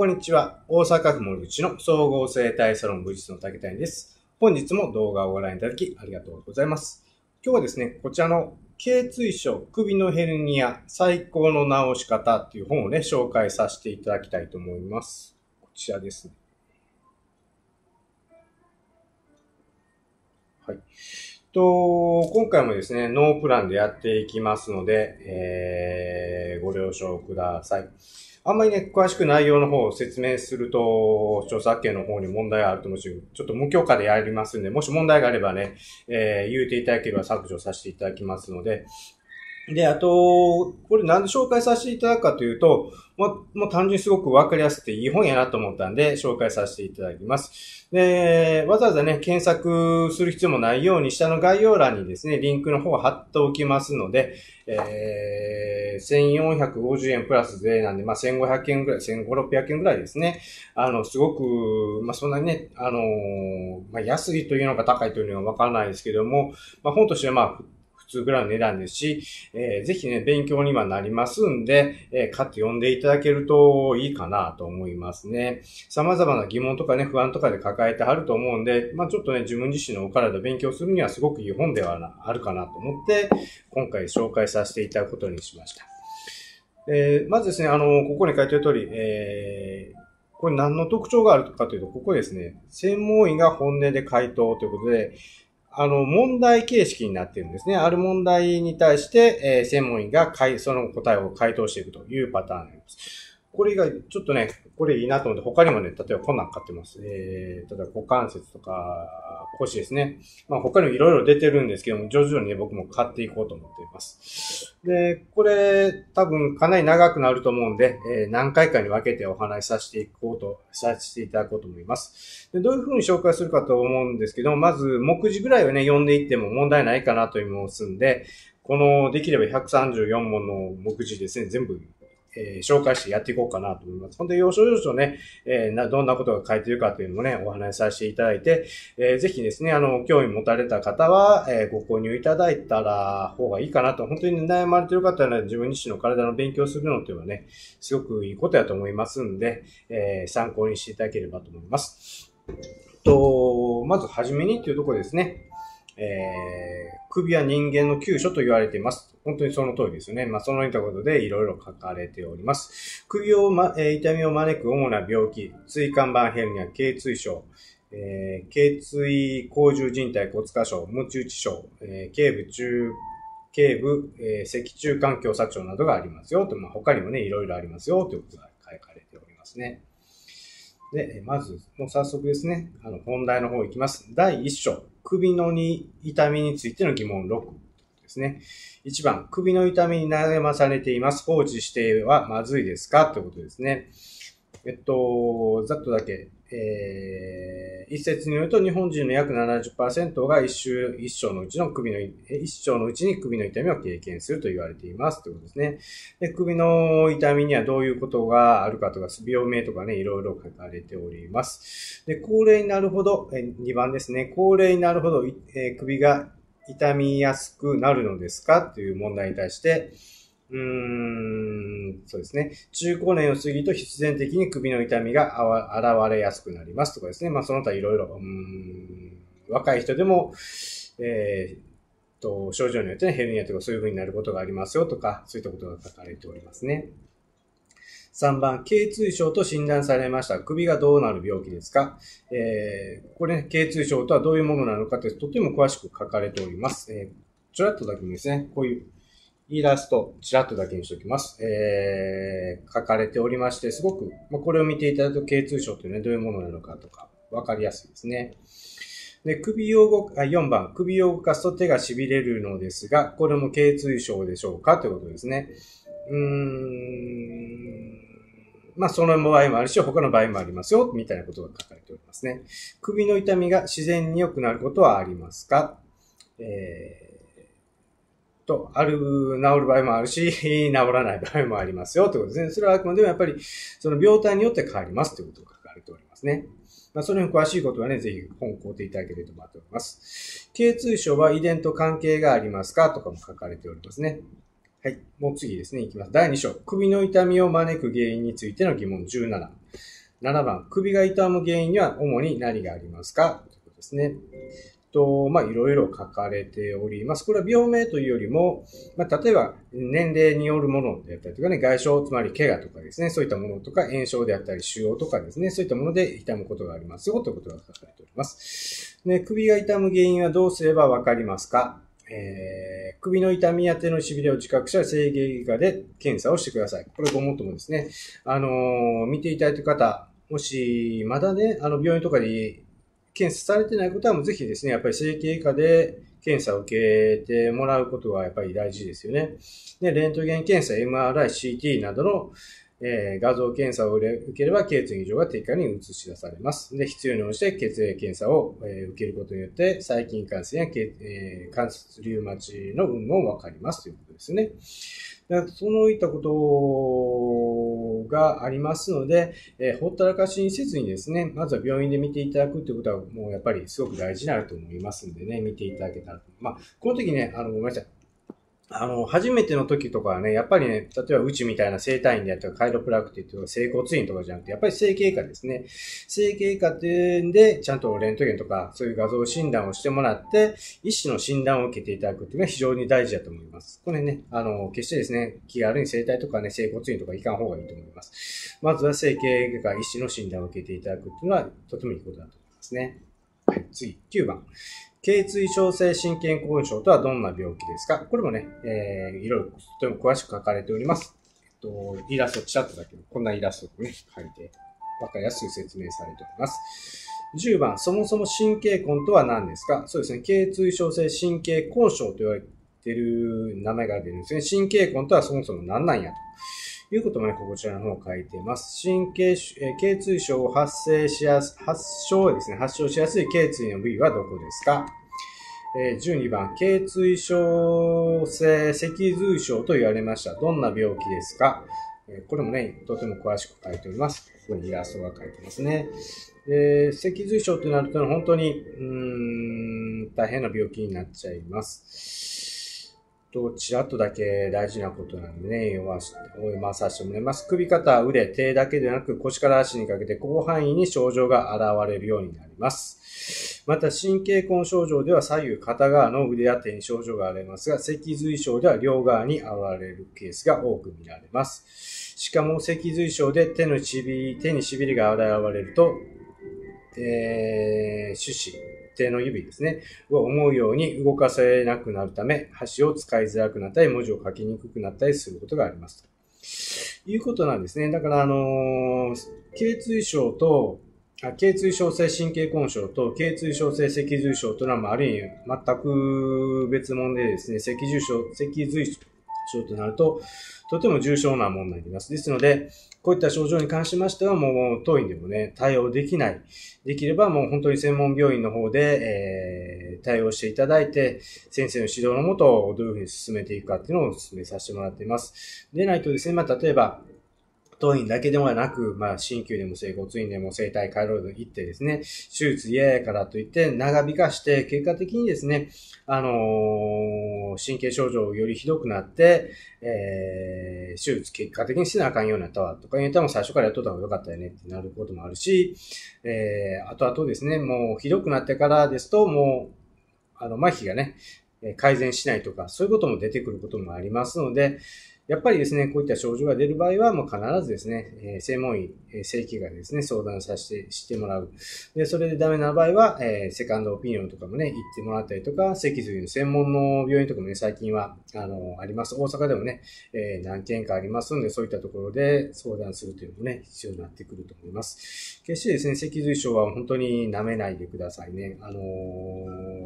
こんにちは。大阪府森口の総合生態サロン武術の竹谷です。本日も動画をご覧いただきありがとうございます。今日はですね、こちらの頸椎症首のヘルニア最高の治し方っていう本をね、紹介させていただきたいと思います。こちらですね。はい。と、今回もですね、ノープランでやっていきますので、えー、ご了承ください。あんまりね、詳しく内容の方を説明すると、著作権の方に問題があると思うし、ちょっと無許可でやりますんで、もし問題があればね、えー、言うていただければ削除させていただきますので、で、あと、これなんで紹介させていただくかというと、もう、もう単純にすごくわかりやすくていい本やなと思ったんで、紹介させていただきます。で、わざわざね、検索する必要もないように、下の概要欄にですね、リンクの方を貼っておきますので、えー、1450円プラス税なんで、まあ、1500円ぐらい、1500、600円ぐらいですね。あの、すごく、まあ、そんなにね、あのまあ、安いというのか高いというのはわからないですけども、まあ、本としてはまあ、通ぐらいの値段ですし、えー、ぜひね、勉強にはなりますんで、えー、買って読んでいただけるといいかなと思いますね。様々な疑問とかね、不安とかで抱えてはると思うんで、まあちょっとね、自分自身のお体勉強するにはすごくいい本ではあるかなと思って、今回紹介させていただくことにしました。えー、まずですね、あの、ここに書いてる通り、えー、これ何の特徴があるかというと、ここですね、専門医が本音で回答ということで、あの、問題形式になっているんですね。ある問題に対して、えー、専門医がその答えを回答していくというパターンになります。これが、ちょっとね、これいいなと思って、他にもね、例えばこんなん買ってます。えー、例えば股関節とか、腰ですね。まあ他にもいろいろ出てるんですけども、徐々にね、僕も買っていこうと思っています。で、これ、多分かなり長くなると思うんで、えー、何回かに分けてお話しさせていこうと、させていただこうと思います。で、どういうふうに紹介するかと思うんですけど、まず、目次ぐらいはね、読んでいっても問題ないかなと思いますんで、この、できれば134問の目次ですね、全部えー、紹介してやっていこうかなと思います。本当に要所要所ね、えー、どんなことが書いてるかというのもね、お話しさせていただいて、えー、ぜひですね、あの、興味持たれた方は、えー、ご購入いただいたら方がいいかなと、本当に悩まれてる方は自分自身の体の勉強するのというのはね、すごくいいことやと思いますんで、えー、参考にしていただければと思います。と、まずはじめにというところですね。えー、首は人間の急所と言われています。本当にその通りですね。まあ、そのようなことでいろいろ書かれております。首を、ま、えー、痛みを招く主な病気、椎間板ヘルニア、頸椎症、えー、頸椎甲状靭帯骨化症、無中知症、えー、頸部中、頸部、えー、脊柱管狭窄症などがありますよ。と、まあ、他にもね、いろいろありますよ。ということが書かれておりますね。で、まず、もう早速ですね、あの、本題の方いきます。第1章、首のに痛みについての疑問6ですね。1番、首の痛みに悩まされています。放置してはまずいですか？ということですね。えっと、ざっとだけ、えー、一説によると日本人の約70%が一週、一生のうちの首の、一生のうちに首の痛みを経験すると言われています。ということですね。で、首の痛みにはどういうことがあるかとか、病名とかね、いろいろ書かれております。で、高齢になるほど、え2番ですね。高齢になるほど、え、首が痛みやすくなるのですか？という問題に対して、うーん、そうですね。中高年を過ぎると必然的に首の痛みが現れやすくなりますとかですね。まあその他いろいろ、若い人でも、えー、と、症状によってね、ヘルニアとかそういう風になることがありますよとか、そういったことが書かれておりますね。3番、頸椎症と診断されました。首がどうなる病気ですか？えー、これね、頸椎症とはどういうものなのかってとても詳しく書かれております。えー、ちょらっとだけにですね、こういうイラスト、ちらっとだけにしておきます。えー、書かれておりまして、すごく、まあ、これを見ていただくと、頸椎症というのはどういうものなのかとか、わかりやすいですね。で、首を動か、4番、首を動かすと手が痺れるのですが、これも頸椎症でしょうか？ということですね。うーん。まあ、その場合もあるし、他の場合もありますよ、みたいなことが書かれておりますね。首の痛みが自然に良くなることはありますか？えーと、ある、治る場合もあるし、治らない場合もありますよ、ということですね。それはあくまでもやっぱり、その病態によって変わりますということが書かれておりますね。まあ、それに詳しいことはね、ぜひ本を買うていただければと思っております。頸椎症は遺伝と関係がありますか？とかも書かれておりますね。はい。もう次ですね、いきます。第2章。首の痛みを招く原因についての疑問17。7番、首が痛む原因には主に何がありますか？ということですね。と、まあ、いろいろ書かれております。これは病名というよりも、まあ、例えば、年齢によるものであったりとかね、外傷、つまり怪我とかですね、そういったものとか、炎症であったり、腫瘍とかですね、そういったもので痛むことがありますよ、ということが書かれております。で、首が痛む原因はどうすればわかりますか？えー、首の痛みや手の痺れを自覚したら整形外科で検査をしてください。これごもっともですね。あのー、見ていただいた方、もし、まだね、あの、病院とかで検査されてない方はもうぜひですね、やっぱり整形外科で検査を受けてもらうことがやっぱり大事ですよね。で、レントゲン検査、MRI、CT などの、えー、画像検査を受ければ、頸椎異常が定期化に映し出されます。で、必要に応じて血液検査を、えー、受けることによって、細菌感染や、えー、関節リウマチの有無もわかりますということですね。そういったことがありますので、えー、ほったらかしにせずにですね、まずは病院で見ていただくということはもうやっぱりすごく大事になると思いますんでね、見ていただけたら。まあ、この時ね、あの、ごめんなさい。あの、初めての時とかはね、やっぱりね、例えばうちみたいな生体院であったり、カイロプラクティとか、整骨院とかじゃなくて、やっぱり整形科ですね。整形科っていうんで、ちゃんとレントゲンとか、そういう画像診断をしてもらって、医師の診断を受けていただくっていうのが非常に大事だと思います。これね、あの、決してですね、気軽に生体とかね、整骨院とか行かん方がいいと思います。まずは整形科医師の診断を受けていただくっていうのは、とてもいいことだと思いますね。はい、次、9番。頸椎症性心筋梗症とはどんな病気ですか？これもね、えー、いろいろとても詳しく書かれております。えっと、イラスト、チャットだけど、こんなイラストをね、書いて、わかりやすく説明されております。10番、そもそも神経根とは何ですか？そうですね、頸椎症性神経根症と言われてる名前が出るんですね。神経根とはそもそも何なんやと。いうこともね、こちらの方書いています。神経、え頸椎症を発生しやす、発症ですね、発症しやすい頸椎の部位はどこですか？え12番、頸椎症性脊髄症と言われました。どんな病気ですか？えこれもね、とても詳しく書いております。ここにイラストが書いてますね。で、脊髄症となると本当に、うーん、大変な病気になっちゃいます。と、ちらっとだけ大事なことなんでね、読まさせてもらいます。首、肩、腕、手だけでなく腰から足にかけて広範囲に症状が現れるようになります。また、神経根症状では左右片側の腕や手に症状が現れますが、脊髄症では両側に現れるケースが多く見られます。しかも、脊髄症で手のしび、手にしびれが現れると、えー、手指、手の指ですね、を思うように動かせなくなるため、箸を使いづらくなったり、文字を書きにくくなったりすることがあります。ということなんですね。だから、あのー、頸椎症と、頸椎症性神経根症と頸椎症性脊髄症というのは、ある意味全く別物でですね、脊髄症、脊髄症となると、とても重症なものになります。ですので、こういった症状に関しましては、もう当院でもね、対応できない。できればもう本当に専門病院の方で、えー、対応していただいて、先生の指導のもと、どういうふうに進めていくかっていうのを進めさせてもらっています。でないとですね、まあ、例えば、当院だけではなく、まあ、鍼灸でも整骨院でも生体回路で行ってですね、手術嫌やからといって長引かして、結果的にですね、あのー、神経症状よりひどくなって、えー、手術結果的にしなあかんようになったわ、とか言ったらも最初からやっとった方がよかったよねってなることもあるし、えー、あとあとですね、もうひどくなってからですと、もう、あの、麻痺がね、改善しないとか、そういうことも出てくることもありますので、やっぱりですね、こういった症状が出る場合は、もう必ずですね、えー、専門医、え、正規がですね、相談させて、してもらう。で、それでダメな場合は、えー、セカンドオピニオンとかもね、行ってもらったりとか、脊髄の専門の病院とかもね、最近は、あの、あります。大阪でもね、えー、何件かありますので、そういったところで相談するというのもね、必要になってくると思います。決してですね、脊髄症は本当に舐めないでくださいね。あの、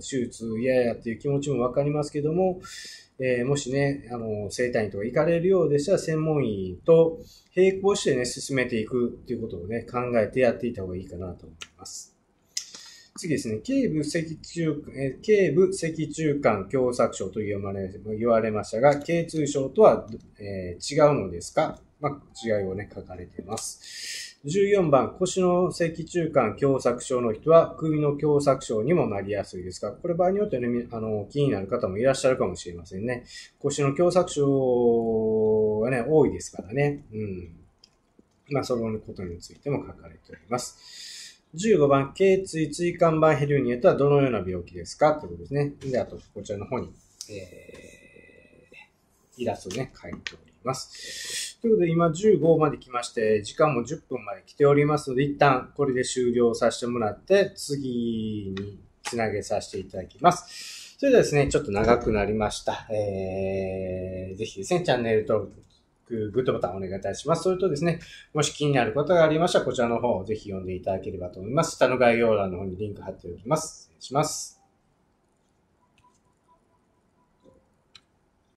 手術嫌やっていう気持ちもわかりますけども、えー、もしね、あの、生体院とか行かれるようでしたら、専門医と並行してね、進めていくっていうことをね、考えてやっていた方がいいかなと思います。次ですね、頸部脊柱、えー、頸部脊柱管狭窄症と言われ言われましたが、頸椎症とは、えー、違うのですか？まあ、違いをね、書かれています。14番、腰の脊柱管狭窄症の人は首の狭窄症にもなりやすいですが、これ場合によってね、あの、気になる方もいらっしゃるかもしれませんね。腰の狭窄症がね、多いですからね。うん。まあ、そのことについても書かれております。15番、頸椎椎間板ヘルニアとはどのような病気ですか？ということですね。で、あと、こちらの方に、えー、イラストね、書いております。ということで、今15まで来まして、時間も10分まで来ておりますので、一旦これで終了させてもらって、次につなげさせていただきます。それではですね、ちょっと長くなりました。えー、ぜひですね、チャンネル登録、グッドボタンお願いいたします。それとですね、もし気になることがありましたら、こちらの方をぜひ読んでいただければと思います。下の概要欄の方にリンク貼っておきます。失礼します。